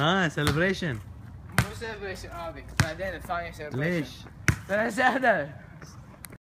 ها celebration مو celebration هذه بعدين الثانية celebration ليش؟ لأن سهله